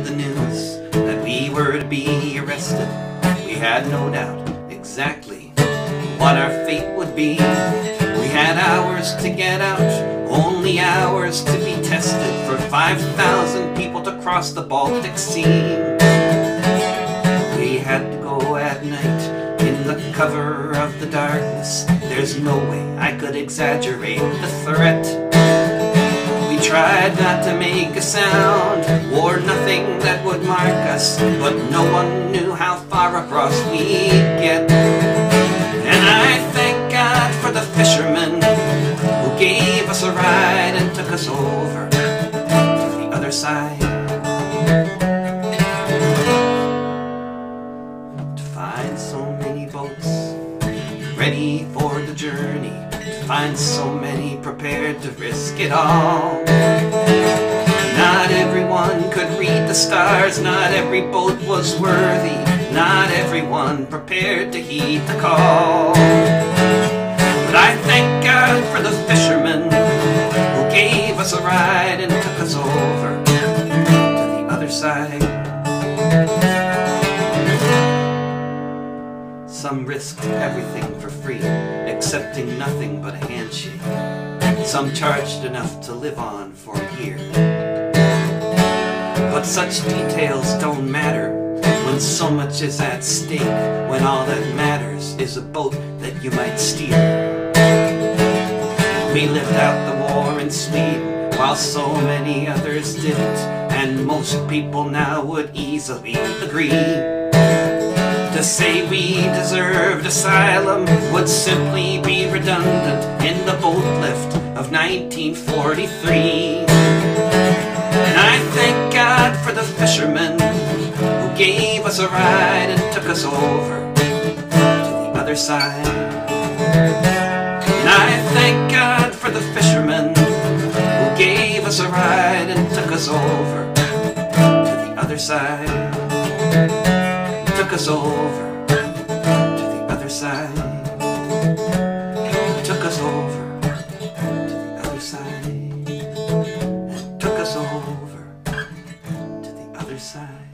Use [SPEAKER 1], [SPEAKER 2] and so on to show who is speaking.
[SPEAKER 1] heard the news that we were to be arrested, we had no doubt exactly what our fate would be. We had hours to get out, only hours to be tested for 5,000 people to cross the Baltic Sea. We had to go at night in the cover of the darkness. There's no way I could exaggerate the threat tried not to make a sound, wore nothing that would mark us, but no one knew how far across we'd get. And I thank God for the fishermen who gave us a ride and took us over to the other side. To find so many boats ready for the journey find so many prepared to risk it all. Not everyone could read the stars, not every boat was worthy, not everyone prepared to heed the call. But I thank God for the fishermen who gave us a ride and took us over to the other side. Some risked everything for free, accepting nothing but a handshake. Some charged enough to live on for a year. But such details don't matter when so much is at stake, when all that matters is a boat that you might steer. We lived out the war in Sweden while so many others didn't, and most people now would easily agree. To say we deserved asylum would simply be redundant in the boat lift of 1943. And I thank God for the fishermen who gave us a ride and took us over to the other side. And I thank God for the fishermen who gave us a ride and took us over to the other side took us over to the other side. Took us over to the other side. Took us over to the other side.